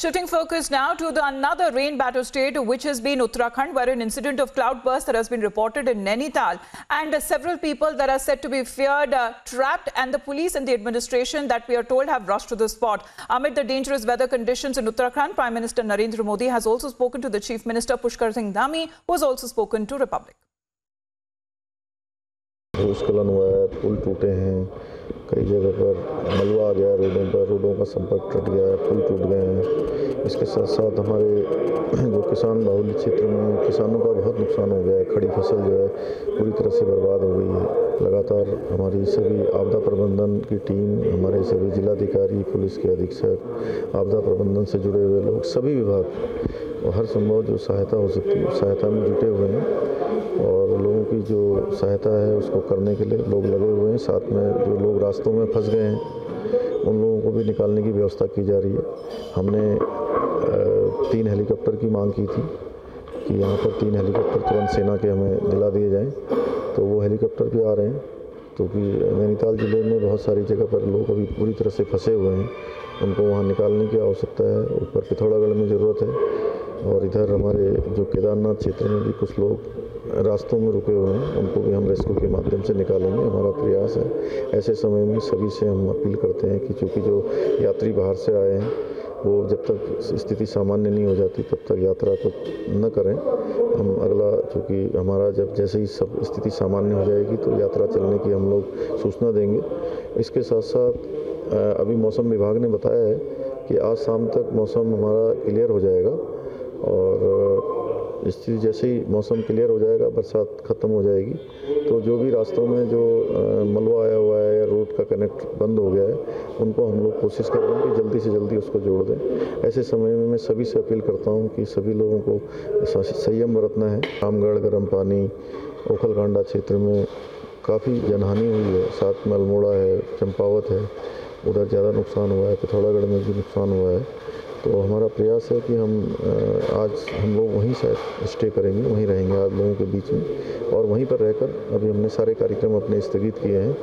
Shifting focus now to the another rain battered state, which has been Uttarakhand, where an incident of cloudburst that has been reported in Nainital, and uh, several people that are said to be feared uh, trapped, and the police and the administration that we are told have rushed to the spot. Amid the dangerous weather conditions in Uttarakhand, Prime Minister Narendra Modi has also spoken to the Chief Minister Pushkar Singh Dhami, who has also spoken to Republic. भूस्खलन हुआ है पुल टूटे हैं कई जगह पर मलबा आ गया, रोडों पर, रोडों का संपर्क टूट गया है पुल टूट गए हैं। इसके साथ साथ हमारे जो किसान बाहुल्य क्षेत्र में किसानों का बहुत नुकसान हो गया है। खड़ी फ़सल जो है पूरी तरह से बर्बाद हो गई है। लगातार हमारी सभी आपदा प्रबंधन की टीम, हमारे सभी जिलाधिकारी, पुलिस के अधीक्षक, आपदा प्रबंधन से जुड़े हुए लोग, सभी विभाग, और हर संभव जो सहायता हो सकती है, सहायता में जुटे हुए हैं। सहायता है उसको करने के लिए। लोग लगे हुए हैं, साथ में जो लोग रास्तों में फंस गए हैं, उन लोगों को भी निकालने की व्यवस्था की जा रही है। हमने तीन हेलीकॉप्टर की मांग की थी कि यहाँ पर तीन हेलीकॉप्टर तुरंत सेना के हमें दिला दिए जाएँ। तो वो हेलीकॉप्टर भी आ रहे हैं क्योंकि तो नैनीताल ज़िले में बहुत सारी जगह पर लोग अभी पूरी तरह से फंसे हुए हैं। उनको वहाँ निकालने की आवश्यकता है। ऊपर पिथौरागढ़ में ज़रूरत है और इधर हमारे जो केदारनाथ क्षेत्र में भी कुछ लोग रास्तों में रुके हुए हैं। उनको भी हम रेस्क्यू के माध्यम से निकालेंगे। हमारा प्रयास है। ऐसे समय में सभी से हम अपील करते हैं कि चूँकि जो यात्री बाहर से आए हैं, वो जब तक स्थिति सामान्य नहीं हो जाती, तब तक यात्रा को न करें। हम अगला, चूँकि हमारा जब जैसे ही सब स्थिति सामान्य हो जाएगी तो यात्रा चलने की हम लोग सूचना देंगे। इसके साथ साथ अभी मौसम विभाग ने बताया है कि आज शाम तक मौसम हमारा क्लियर हो जाएगा और स्थिति जैसे ही मौसम क्लियर हो जाएगा, बरसात ख़त्म हो जाएगी तो जो भी रास्तों में जो मलबा आया हुआ है या रोड का कनेक्ट बंद हो गया है, उनको हम लोग कोशिश कर रहे हैं कि जल्दी से जल्दी उसको जोड़ दें। ऐसे समय में मैं सभी से अपील करता हूँ कि सभी लोगों को संयम बरतना है। रामगढ़, गर्म पानी, ओखलकांडा क्षेत्र में काफ़ी जनहानि हुई है। साथ में अल्मोड़ा है, चंपावत है, उधर ज़्यादा नुकसान हुआ है, पिथौरागढ़ में भी नुकसान हुआ है। तो हमारा प्रयास है कि हम आज हम लोग वहीं से स्टे करेंगे, वहीं रहेंगे आज लोगों के बीच में और वहीं पर रहकर अभी हमने सारे कार्यक्रम अपने स्थगित किए हैं।